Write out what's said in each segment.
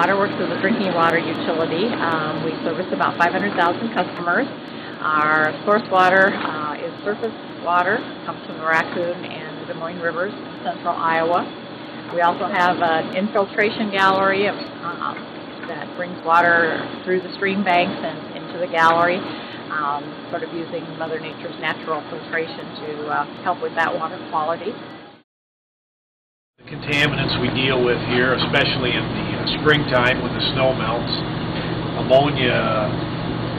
Waterworks is a drinking water utility. Um, we service about 500,000 customers. Our source water uh, is surface water, comes from the Raccoon and the Des Moines rivers in central Iowa. We also have an infiltration gallery of, um, that brings water through the stream banks and into the gallery, um, sort of using Mother Nature's natural filtration to uh, help with that water quality. The contaminants we deal with here, especially in the uh, springtime when the snow melts, ammonia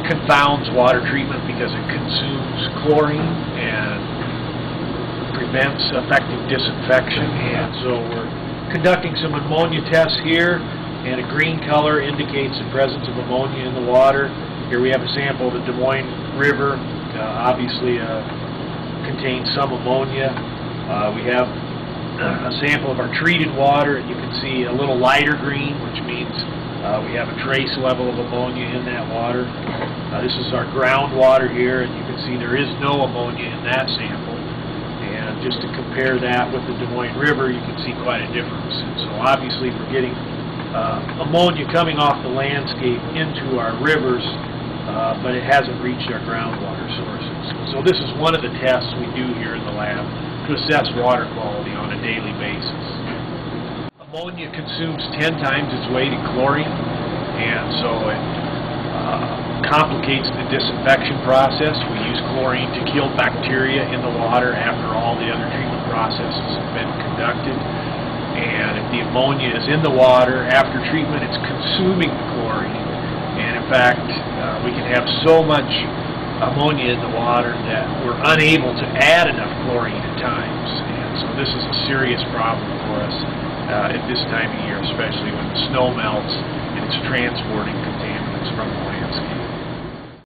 confounds water treatment because it consumes chlorine and prevents effective disinfection. And so we're conducting some ammonia tests here, and a green color indicates the presence of ammonia in the water. Here we have a sample of the Des Moines River, uh, obviously uh, contains some ammonia. Uh, we have a sample of our treated water, and you can see a little lighter green, which means uh, we have a trace level of ammonia in that water. Uh, this is our groundwater here, and you can see there is no ammonia in that sample. And just to compare that with the Des Moines River, you can see quite a difference. And so obviously we're getting uh, ammonia coming off the landscape into our rivers, uh, but it hasn't reached our groundwater sources. So this is one of the tests we do here in the lab to assess water quality on a daily basis. Ammonia consumes 10 times its weight in chlorine, and so it uh, complicates the disinfection process. We use chlorine to kill bacteria in the water after all the other treatment processes have been conducted. And if the ammonia is in the water after treatment, it's consuming the chlorine. And in fact, uh, we can have so much ammonia in the water that we're unable to add enough chlorine at times. And so this is a serious problem for us uh, at this time of year, especially when the snow melts and it's transporting contaminants from the landscape.